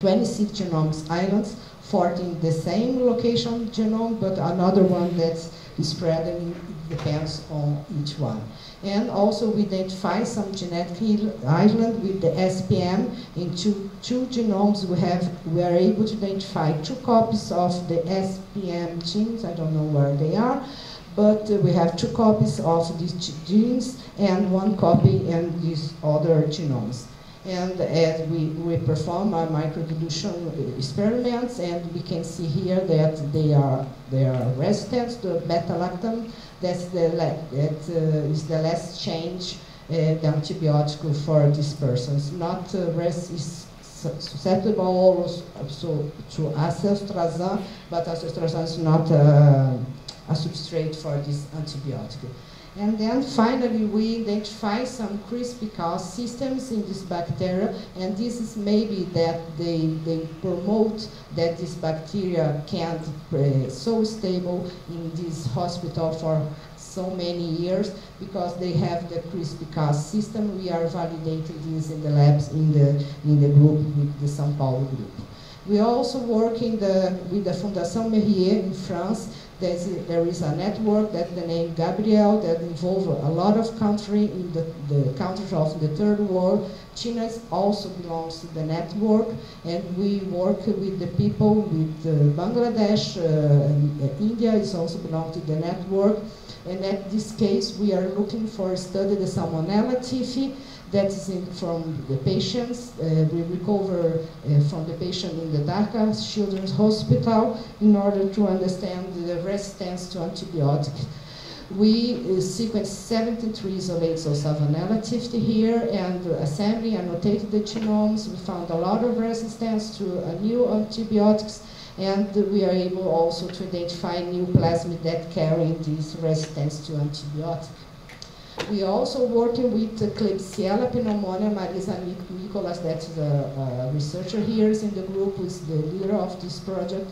26 genomes islands, 14 the same location genome, but another one that's spread and depends on each one. And also we identify some genetic island with the SPM. In two, two genomes we have, we are able to identify two copies of the SPM genes, I don't know where they are, but uh, we have two copies of these genes and one copy in these other genomes. And as we, we perform our microdilution experiments, and we can see here that they are, they are resistant to beta-lactam. That's the, that uh, is the last change uh, the antibiotic for these persons. Not uh, res is susceptible also to acetrazan, but acetrazan is not uh, a substrate for this antibiotic. And then finally, we identify some CRISPR-Cas systems in this bacteria, and this is maybe that they, they promote that this bacteria can be uh, so stable in this hospital for so many years because they have the CRISPR-Cas system. We are validating this in the labs in the, in the group with the São Paulo group. We are also working the, with the Fondation Mérieux in France there's, there is a network that the name Gabriel that involves a lot of countries in the, the countries of the third world. China also belongs to the network, and we work with the people with uh, Bangladesh. Uh, India is also belong to the network. And in this case, we are looking for a study the Salmonella typhi, that is in, from the patients. Uh, we recover uh, from the patient in the Dhaka Children's Hospital in order to understand the resistance to antibiotics. We uh, sequenced 73 isolates of Salmonella typhi here and assembly annotated the genomes. We found a lot of resistance to new antibiotics and we are able also to identify new plasmids that carry this resistance to antibiotics. We are also working with uh, Klebsiella pneumonia. Marisa Nicolas, that's the uh, researcher here in the group, is the leader of this project.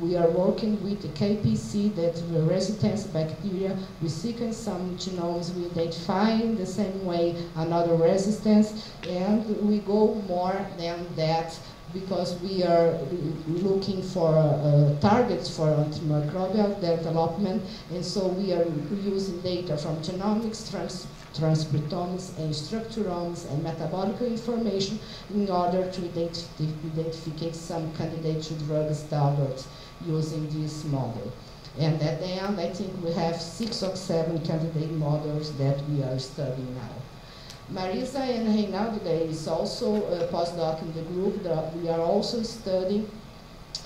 We are working with the KPC, that's the resistance bacteria. We sequence some genomes, we identify in the same way another resistance, and we go more than that because we are looking for uh, targets for antimicrobial development, and so we are using data from genomics, trans transcriptomics, and structuromics, and metabolic information in order to identify, some candidate to drug standards using this model. And at the end, I think we have six or seven candidate models that we are studying now. Marisa and Reinaldo, is also a postdoc in the group we are also studying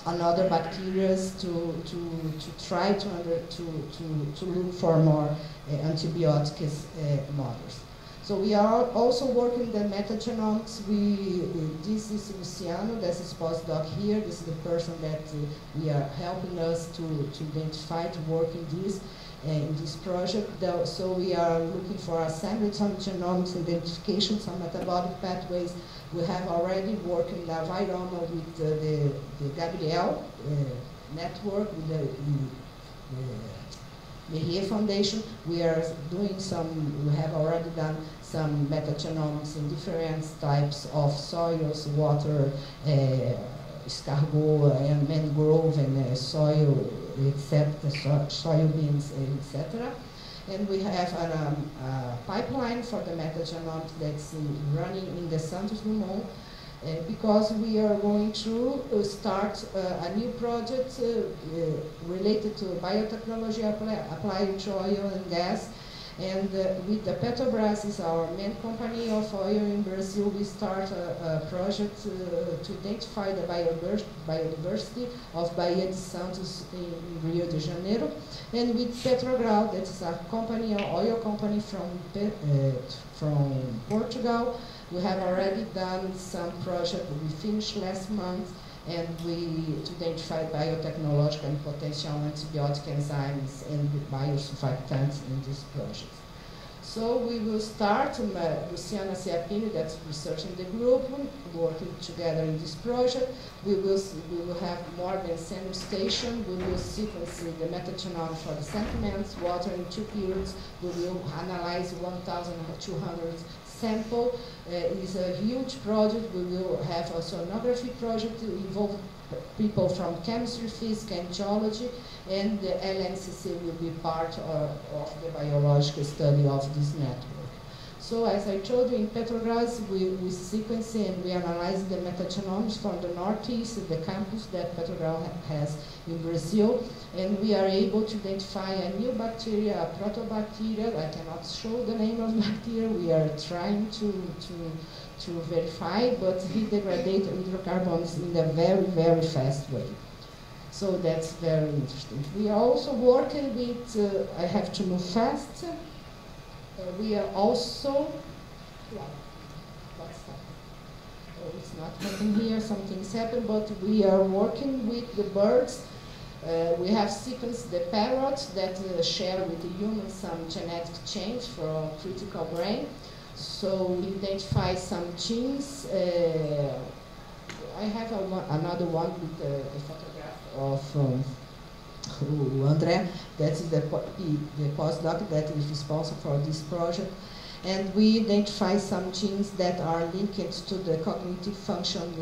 another bacteria to, to, to try to, under, to, to, to look for more uh, antibiotics uh, models. So we are also working the metagenomics. We, this is Luciano, this is postdoc here. This is the person that uh, we are helping us to, to identify, to work in this in this project. So we are looking for assembly some genomics, identification, some metabolic pathways. We have already worked in the Viroma with uh, the, the Gabriel uh, network, with the, the Mérieux Foundation. We are doing some, we have already done some metagenomics in different types of soils, water, uh, escargot, and mangrove, and uh, soil except the soybeans, etc. And we have a, um, a pipeline for the metagenomics that's in, running in the Santos Dumont uh, because we are going to uh, start uh, a new project uh, uh, related to biotechnology apply, applied to oil and gas and uh, with the Petrobras is our main company of oil in Brazil, we start a, a project uh, to identify the biodiversity of Baía de Santos in Rio de Janeiro. And with Petrobras, that is a company, an oil company from, uh, from Portugal, we have already done some project we finished last month and we to identify biotechnological and potential antibiotic enzymes and biosurfactants in this project. So we will start, um, uh, Luciana Ciapini, that's researching the group, working together in this project. We will, we will have more than same station. We will sequence the metagenome for the sentiments, water in two periods. We will analyze 1,200 sample. Uh, is a huge project. We will have a sonography project to involve people from chemistry, physics, and geology, and the LNCC will be part of, of the biological study of this network. So as I told you, in Petrobras, we, we sequence and we analyze the metagenomes from the Northeast, the campus that Petrobras has in Brazil, and we are able to identify a new bacteria, a protobacteria. I cannot show the name of bacteria. We are trying to, to, to verify, but he degrades hydrocarbons in a very, very fast way. So that's very interesting. We are also working with, uh, I have to move fast, we are also, what's that? Oh, it's not happening here, something's happened, but we are working with the birds. Uh, we have sequenced the parrots that uh, share with the humans some genetic change for critical brain. So we identify some genes. Uh, I have another one with the, the photograph of um, o André, that is the, the postdoc that is responsible for this project. And we identify some genes that are linked to the cognitive function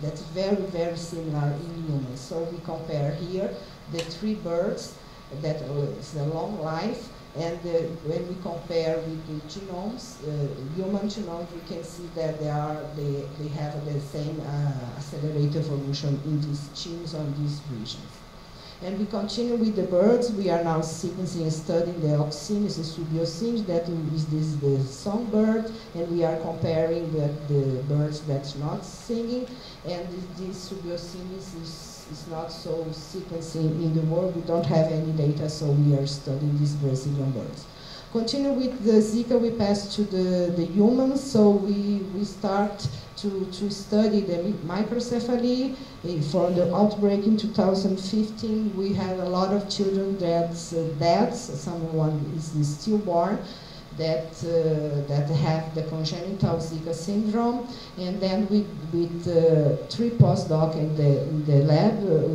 that's very, very similar in humans. So we compare here the three birds that is a long life and uh, when we compare with the genomes, uh, human genomes, we can see that they are they, they have the same uh, accelerated evolution in these genes on these regions. And we continue with the birds. We are now sequencing and studying the Oxynis subiocines, that is this the songbird, and we are comparing the, the birds that's not singing, and this subiocines is, is not so sequencing in the world. We don't have any data, so we are studying these Brazilian birds. Continue with the Zika, we pass to the, the humans, so we, we start to, to study the microcephaly. For the outbreak in 2015, we had a lot of children that's uh, someone is stillborn, that, uh, that have the congenital Zika syndrome. And then we, with uh, three postdocs in the, in the lab, uh,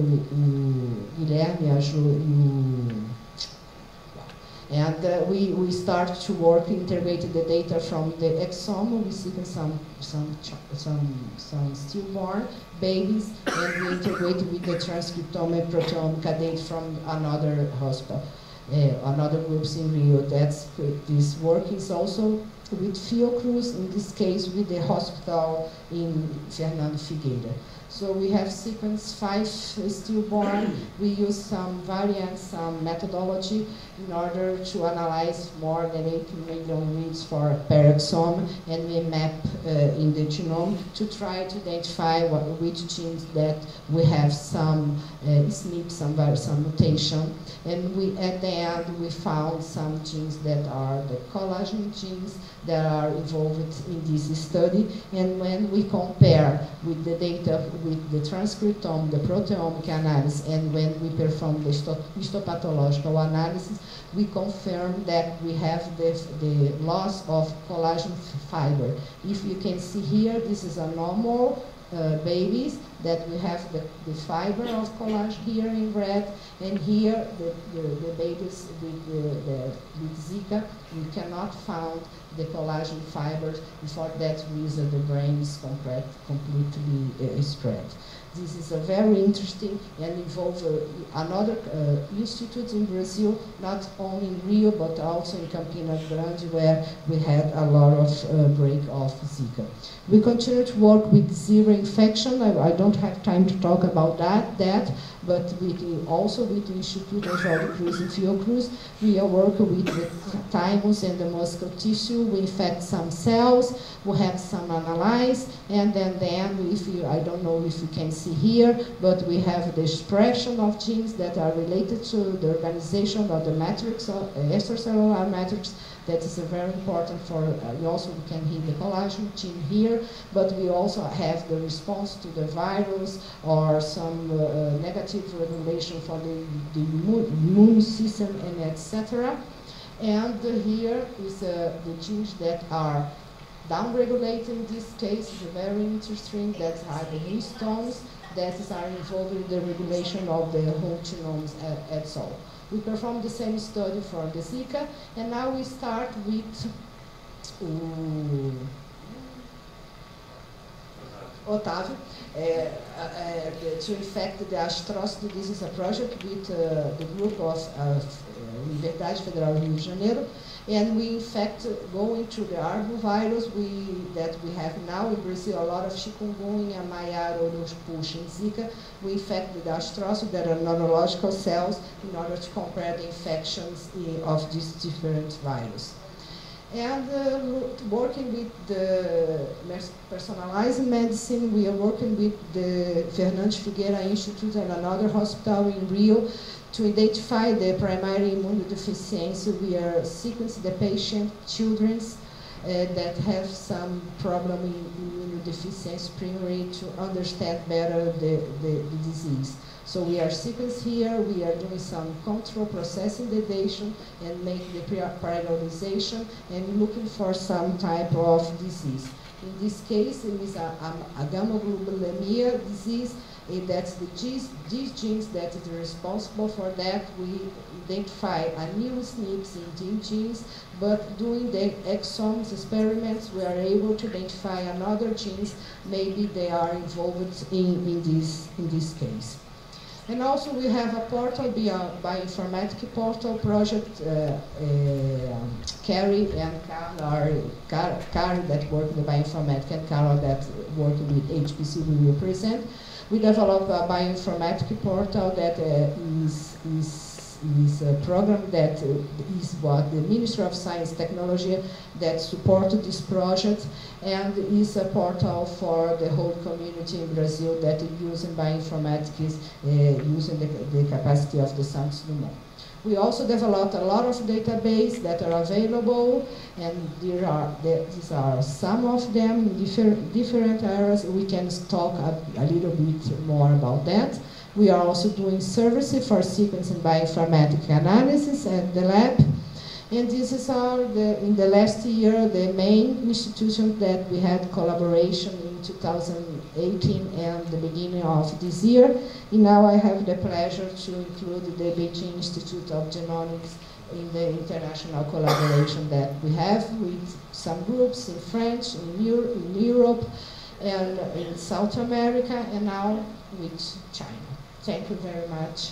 Guilherme, and uh, we, we start to work, integrated the data from the exome. We sequence some, some, some, some stillborn babies, and we integrated with the transcriptome and proteome data from another hospital, uh, another groups in Rio. That's this work is also with Fiocruz, in this case with the hospital in Fernando Figueira. So we have sequenced five stillborn. We use some variants, some methodology in order to analyze more than 8 million reads for per exome, and we map uh, in the genome to try to identify what, which genes that we have some uh, SNP, some, some mutation. And we, at the end, we found some genes that are the collagen genes that are involved in this study. And when we compare with the data with the transcriptome, the proteomic analysis, and when we perform the histopathological analysis, we confirm that we have the, the loss of collagen fiber. If you can see here, this is a normal uh, babies that we have the, the fiber of collagen here in red, and here the, the, the babies with, the, the, with Zika, we cannot find the collagen fibers, and for that reason the brain is complete, completely uh, spread. This is a very interesting and involve uh, another uh, institute in Brazil, not only in Rio, but also in Campina Grande, where we had a lot of uh, break of Zika. We continue to work with zero infection. I, I don't have time to talk about that, that but with, also with the Institute Oswaldo Cruz and Fiocruz, we are working with the thymus and the muscle tissue. We infect some cells, we have some analyzed, and then, then if you, I don't know if you can see here, but we have the expression of genes that are related to the organization of the matrix, uh, extracellular matrix, that is very important for, uh, we also can hit the collagen gene here, but we also have the response to the virus or some uh, uh negative regulation for the, the immune system and etc. And here is uh, the genes that are downregulated in this case, is very interesting, that are the histones that are involved in the regulation of the whole genomes at, at all. We performed the same study for the Zika, and now we start with o Otávio, é, é, to infect the atrocity. This is a project with uh, the group of uh, Universidade Federal Rio de Janeiro, and we in fact going to the arbovirus we, that we have now in Brazil, a lot of chikungunya, Maiara, Oropush, and Zika. We infect the astrocytes that are neurological cells in order to compare the infections of these different viruses and uh, working with the personalized medicine, we are working with the Fernandes Figueira Institute and another hospital in Rio to identify the primary immunodeficiency. We are sequencing the patient, children uh, Uh, that have some problem in immunodeficiency primarily to understand better the, the, the disease. So we are sequencing here, we are doing some control processing the data and make the prioritization and looking for some type of disease. In this case, it is a, a, a gamma-globulinemia disease, and that's the genes, these genes that is responsible for that. We identify a new SNPs in gene genes, but doing the exomes experiments, we are able to identify another genes, maybe they are involved in, in, this, in this case. And also we have a portal, bioinformatics portal project, uh, uh, Carrie and Carol, Car Carol that work in the bioinformatics and Carol that work with HPC we will present. We developed a bioinformatics portal that uh, is, is is a program that is what the Ministry of Science Technology that supported this project and is a portal for the whole community in Brazil that is using bioinformatics uh, using the, the capacity of the Santos Dumont. We also developed a lot of databases that are available, and there are these are some of them in different different areas. We can talk a, a little bit more about that. We are also doing services for sequence and bioinformatics analysis at the lab. And this is our, the, in the last year, the main institution that we had collaboration in 2018 and the beginning of this year. And now I have the pleasure to include the Beijing Institute of Genomics in the international collaboration that we have with some groups in France, in, Euro in Europe, and in South America, and now with China. Thank you very much.